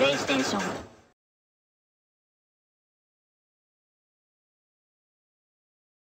プレイステーション